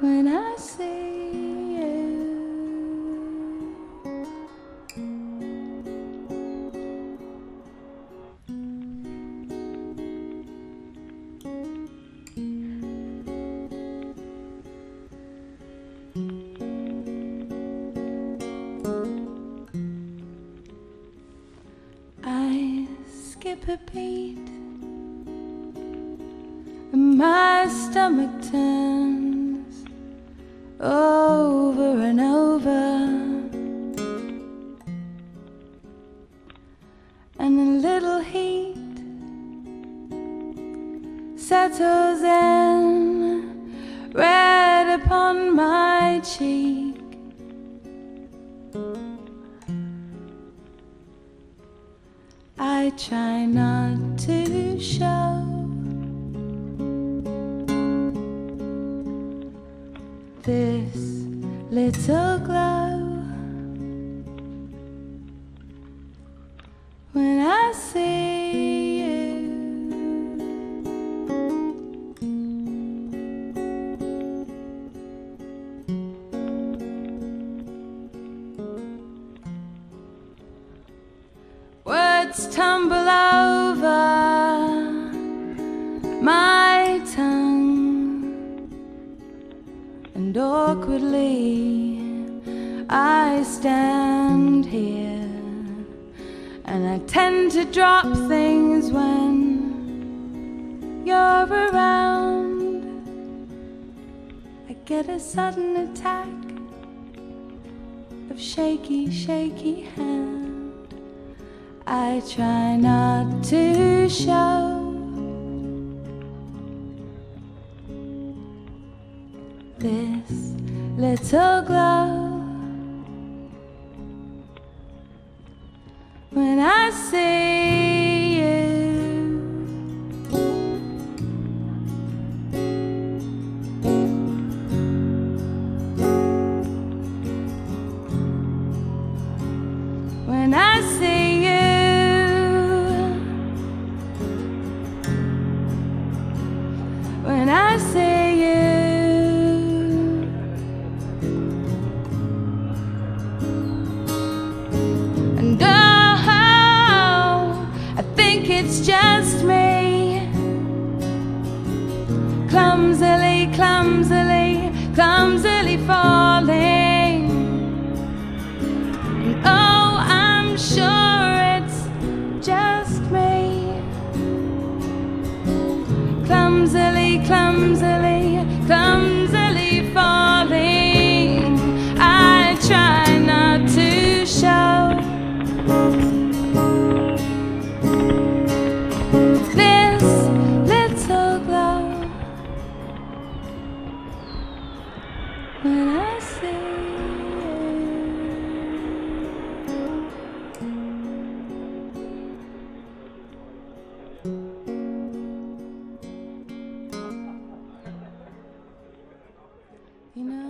when I you. I skip a beat and my stomach turns over and over. And a little heat settles in red upon my cheek. I try not to show this little glow when I see you. Words tumble over and awkwardly I stand here, and I tend to drop things when you're around. I get a sudden attack of shaky, shaky hand. I try not to show little glow when I see you. When I see you, when I see clumsily, clumsily, clumsily falling. And oh, I'm sure it's just me. Clumsily, clumsily, when I say You know